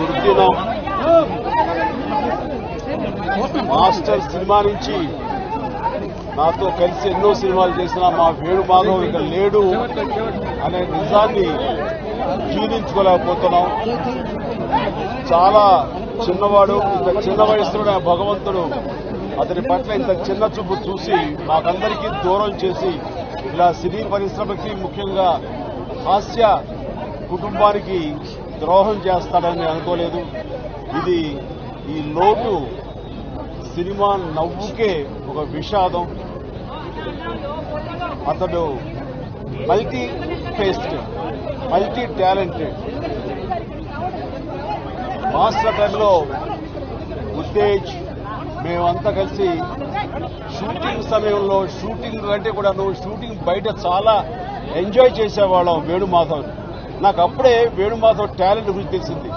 దుర్దినం master cinema నుంచి నాతో కలిసి ఎన్నో సినిమాలు చేసిన మా వేణు మాధవ్ ఇక లేడు అనే నిజాన్ని జీర్ణించుకోలేకపోతున్నాం. చాలా చిన్నవాడు ఇంత చిన్న వయసులోనే భగవంతుడు అతని పట్ల ఇంత చిన్న చూపు చూసి మాకందరికీ దూరం చేసి ఇలా సినీ పరిశ్రమకి ముఖ్యంగా హాస్య కుటుంబానికి ద్రోహం చేస్తాడని అనుకోలేదు. ఇది ఈ లోటు సినిమా నవ్వుకే ఒక విషాదం. అతడు multi faced multi talented master టైంలో ఉత్తేజ్ మేమంతా కలిసి షూటింగ్ సమయంలో షూటింగ్ కంటే కూడా నువ్వు షూటింగ్ బయట చాలా ఎంజాయ్ చేసేవాళ్ళం వేణుమాధవ్. నాకు అప్పుడే వేణుమాధవ్ టాలెంట్ గురించి తెలిసింది.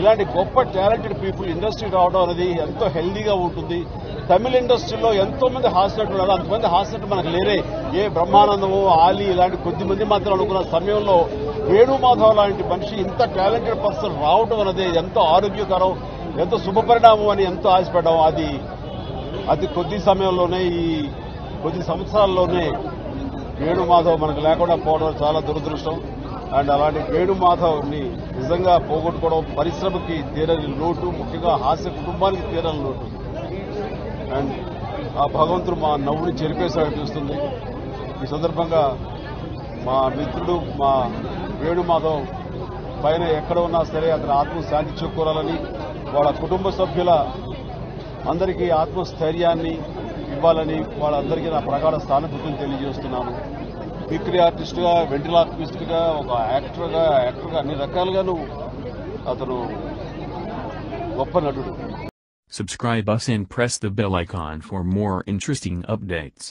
ఇలాంటి గొప్ప టాలెంటెడ్ పీపుల్ ఇండస్ట్రీ రావడం అనేది ఎంతో హెల్దీగా ఉంటుంది. తమిళ ఇండస్ట్రీలో ఎంతో మంది హాస్టల్ ఉన్నారు. అంతమంది హాస్టల్ మనకు లేరే. ఏ బ్రహ్మానందము ఆలీ ఇలాంటి కొద్ది మంది మాత్రం అనుకున్న సమయంలో వేణుమాధవ్ లాంటి మనిషి ఇంత టాలెంటెడ్ పర్సన్ రావడం అనేది ఎంతో ఆరోగ్యకరం ఎంతో శుభపరిణామం అని ఎంతో ఆశపడ్డాం. అది అతి కొద్ది సమయంలోనే ఈ కొద్ది సంవత్సరాల్లోనే వేణుమాధవ్ మనకు లేకుండా పోవడం చాలా దురదృష్టం. అండ్ అలాంటి వేణుమాధవ్ని నిజంగా పోగొట్టుకోవడం పరిశ్రమకి తీరని లోటు ముఖ్యంగా హాస్య కుటుంబానికి తీరని లోటు. అండ్ ఆ భగవంతుడు మా నవ్వుని చూస్తుంది ఈ సందర్భంగా మా మిత్రుడు మా వేణుమాధవ్ పైన ఎక్కడ ఉన్నా సరే అతని ఆత్మ శాంతి చేకూరాలని వాళ్ళ కుటుంబ సభ్యుల అందరికీ ఆత్మస్థైర్యాన్ని ఇవ్వాలని వాళ్ళందరికీ నా ప్రగాఢ స్థానభృతిని తెలియజేస్తున్నాను. మిక్రీ ఆర్టిస్ట్గా వెంటిలార్టిస్ట్గా ఒక యాక్టర్గా యాక్టర్గా అన్ని రకాలుగాను అతను గొప్ప నటుడు Subscribe us and press the bell icon for more interesting updates.